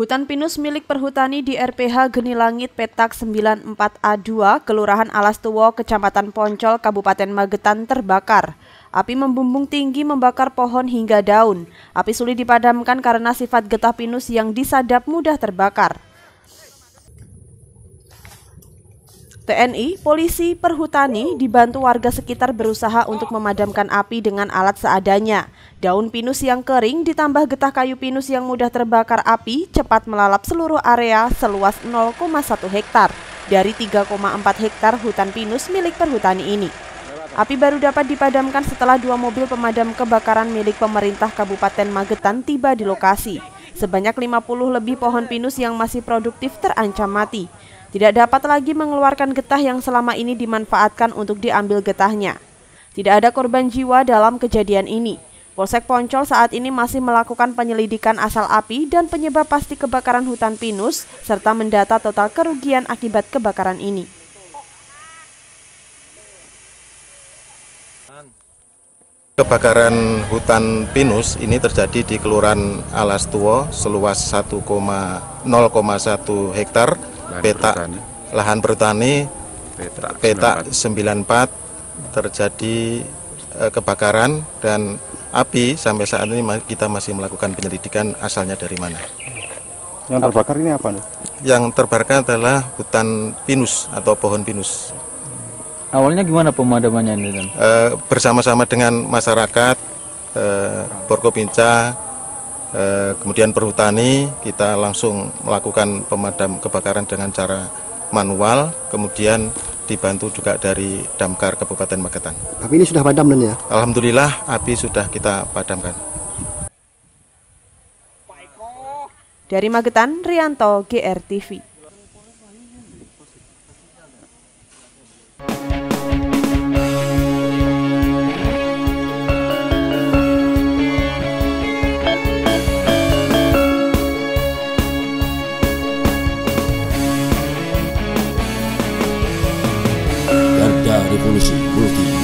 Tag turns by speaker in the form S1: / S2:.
S1: Hutan pinus milik perhutani di RPH Geni Langit Petak 94A2, Kelurahan Alastuwo, Kecamatan Poncol, Kabupaten Magetan terbakar. Api membumbung tinggi membakar pohon hingga daun. Api sulit dipadamkan karena sifat getah pinus yang disadap mudah terbakar. TNI, polisi, perhutani dibantu warga sekitar berusaha untuk memadamkan api dengan alat seadanya. Daun pinus yang kering ditambah getah kayu pinus yang mudah terbakar api cepat melalap seluruh area seluas 0,1 hektar dari 3,4 hektar hutan pinus milik perhutani ini. Api baru dapat dipadamkan setelah dua mobil pemadam kebakaran milik pemerintah Kabupaten Magetan tiba di lokasi. Sebanyak 50 lebih pohon pinus yang masih produktif terancam mati tidak dapat lagi mengeluarkan getah yang selama ini dimanfaatkan untuk diambil getahnya. Tidak ada korban jiwa dalam kejadian ini. Polsek Poncol saat ini masih melakukan penyelidikan asal api dan penyebab pasti kebakaran hutan pinus, serta mendata total kerugian akibat kebakaran ini.
S2: Kebakaran hutan pinus ini terjadi di Kelurahan Alastuwo seluas 1,0,1 hektar lahan peta bertani. lahan bertani peta, peta 94 terjadi eh, kebakaran dan api sampai saat ini kita masih melakukan penyelidikan asalnya dari mana.
S3: Yang terbakar ini apa nih?
S2: Yang terbakar adalah hutan pinus atau pohon pinus.
S4: Awalnya gimana pemadamannya ini?
S2: Eh, bersama-sama dengan masyarakat, eh, Porkopinca, Eh, kemudian perhutani kita langsung melakukan pemadam kebakaran dengan cara manual, kemudian dibantu juga dari damkar Kabupaten Magetan.
S3: Api ini sudah padam dan ya?
S2: Alhamdulillah api sudah kita padamkan.
S1: Dari Magetan, Rianto, GRTV. Ownership worthy.